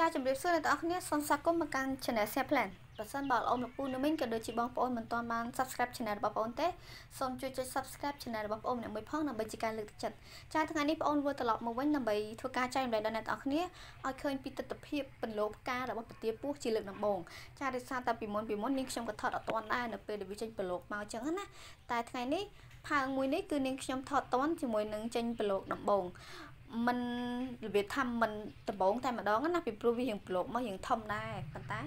ចាជម្រាបសួរអ្នកទាំងអស់គ្នាសូមស្វាគមន៍មកកាន់ Channel Share Plan បើសិនបើលោកអ៊ំលោកពូនៅមីងក៏ដូចជាបងប្អូនមិនទាន់បាន Subscribe Channel របស់បងប្អូនទេសូមជួយចុច Subscribe Channel របស់បងប្អូនម្នាក់មួយផងដើម្បីជាការលើកទឹកចិត្តចាថ្ងៃនេះបងប្អូនវិលត្រឡប់មកវិញដើម្បីធ្វើការចែករំលែកដល់អ្នកទាំងអស់គ្នាឲ្យឃើញពីទស្សនវិជ្ជាពន្លកផ្ការបស់ប្រទាពោះជាលើកដំបូងចាដោយសារតែពីមុនពីមុននាងខ្ញុំក៏ថតអត់ទាន់ដែរនៅពេលដែលវាចេញពន្លកមកអញ្ចឹងណាតែថ្ងៃនេះផើងមួយនេះគឺនាងខ្ញុំថតតន់ជាមួយនឹងចេញពន្លកដំបូង មិនរបៀបថាមិនដំបងតែម្ដងណាពីព្រោះវារៀងប្លុកមករៀងធំដែរប៉ុន្តែ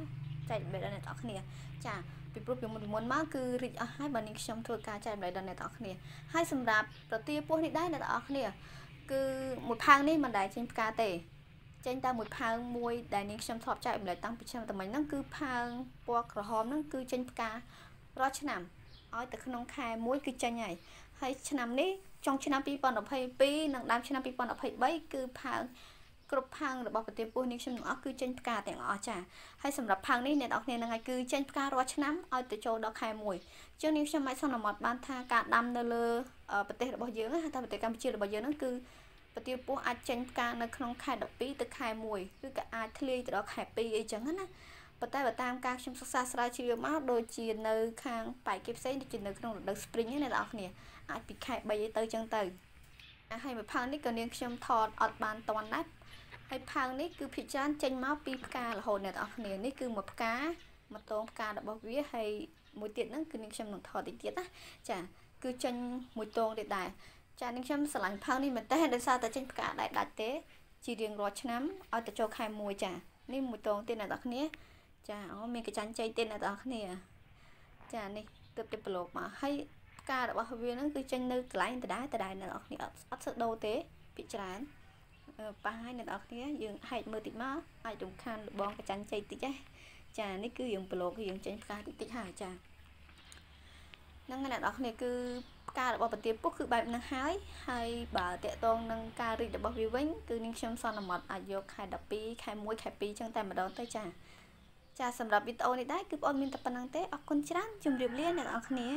ចែកមេដល់អ្នកនរគ្នាចាពីព្រោះពីមុនមុនមកគឺរីកអស់ហើយបើនេះខ្ញុំធ្វើការចែកម្លេចដល់អ្នកទាំងអស់គ្នាហើយសម្រាប់ប្រទាពោះនេះដែរអ្នកទាំងអស់គ្នាគឺមួយផើងនេះមិនដែលចេញផ្កាទេចេញតែមួយផើងមួយដែលនេះខ្ញុំធ្លាប់ចែកម្លេចតាំងពីឆ្នាំតមិញហ្នឹងគឺផើងពណ៌ក្រហមហ្នឹងគឺចេញផ្ការាល់ឆ្នាំ ឲ្យតែក្នុងខែមួយគឺចេញហើយហើយឆ្នាំនេះចុងឆ្នាំ2022និងដើមឆ្នាំ2023គឺផើងគ្រប់ផើងរបស់ប្រទេសពោះនេះខ្ញុំទាំងអស់គឺចេញផ្កាទាំងអស់ចាហើយសម្រាប់ផើងនេះអ្នកនរគ្នានឹងឲ្យគឺចេញផ្ការាល់ឆ្នាំឲ្យទៅចូលដល់ខែ1ជាងនេះខ្ញុំអាចសន្មត់បានថាការដាំនៅលើប្រទេសរបស់យើងណាតែប្រទេសកម្ពុជារបស់យើងហ្នឹងគឺប្រទាពោះអាចចេញផ្កានៅក្នុងខែ12ទៅខែ1ឬក៏អាចធ្លាយទៅដល់ខែ2អីចឹងណា ប៉ុន្តែបើតាមការខ្ញុំសិក្សាស្រាវជ្រាវមកដូចជានៅខាងប៉ែកគេផ្សេងដូចជានៅក្នុងរដូវ spring ណាអ្នកនរគ្នាអាចពីខែ3ទៅចឹងទៅហើយមួយផើងនេះក៏នាងខ្ញុំថតអត់បានតន់ដែរហើយផើងនេះគឺភិជាច្រើនចេញមកពីផ្ការហូតអ្នកនរគ្នានេះគឺមួយផ្កាមួយតងផ្ការបស់វាហើយមួយទៀតហ្នឹងគឺនាងខ្ញុំនឹងថតតិចទៀតណាចាគឺចេញមួយតងទៀតដែរចានាងខ្ញុំស្រឡាញ់ផើងនេះមែនតើដោយសារតែចេញផ្កាដែរដាច់ទេ ជារៀងរាល់ឆ្នាំឲ្យទៅចូលខែ1ចានេះមួយតងទៀតអ្នកនរគ្នា ចាអូមានកញ្ចាញ់ជ័យទៀតអ្នកនរគ្នា ចានេះទើបទៅប្រឡូកមកហើយផ្ការបស់វាហ្នឹងគឺចេញនៅកន្លែងដដែលដដែលអ្នកនរគ្នាអត់អត់សូវដូរទេពីច្រើនប៉ះឲ្យអ្នកនរគ្នាយើងហែកមើលតិចមកអាចរំខានលបងកញ្ចាញ់ជ័យតិចហ៎ចានេះគឺយើងប្រឡូកយើងចេញផ្កាតិចតិចហើយចាហ្នឹងអ្នកនរគ្នាគឺផ្ការបស់ប្រទាពុះគឺបែបហ្នឹងហើយហើយបើតកតងនឹងការរីករបស់វាវិញគឺនាងខ្ញុំសន្មត់អាចយកខែ12ខែ1ខែ2ចឹងតែម្ដងទៅចា ចាសម្រាប់វីដេអូនេះដែរគឺបងមានតែប៉ុណ្្នឹងទេអរគុណច្រើនជម្រាបលាអ្នកនរគ្នា